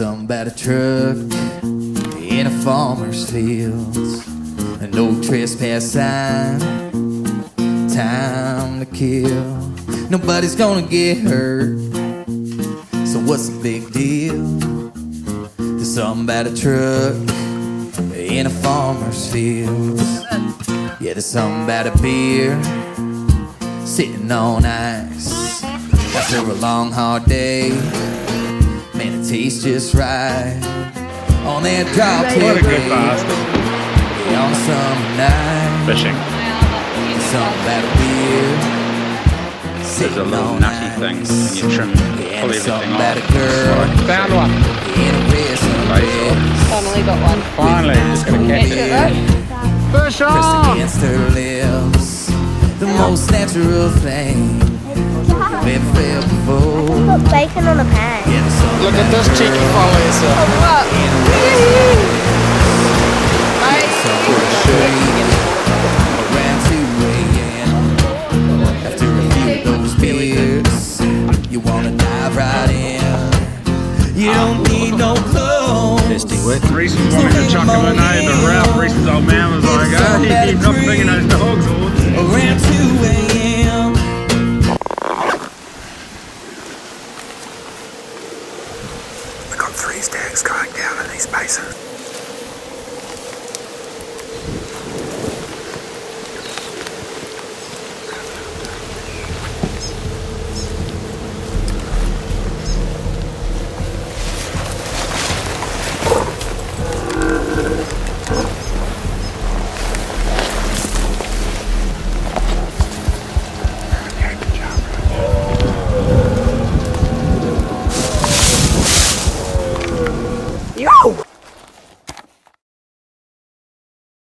a truck in a farmer's fields. A no trespass sign, time to kill. Nobody's gonna get hurt, so what's the big deal? About a truck in a farmer's fields. Yeah, there's something about a beer sitting on ice after a long hard day. Man, tastes just right on that drop What a good tail bastard. on a summer night. Fishing. Something about a beer There's sitting a little on nutty thing when you trim, pull everything off. girl Found one. in a red Face sundress. Finally got one. Finally, just gonna catch it it. though? Fish on! against her lips. The most natural thing we've ever felt before. Put bacon on a pan. Yeah, there's something Look at about this cheeky girl follow. What? in a red sundress. Somewhere straight around 2 a.m. After a few of those beers, you wanna dive right in. You don't need no clothes. Reese was wanting to chuck him a name, but Ralph, Reese's old man, was like, ah, oh, he's not bringing those dogs on. Around 2 a.m. three stacks going down in these basins. Yo!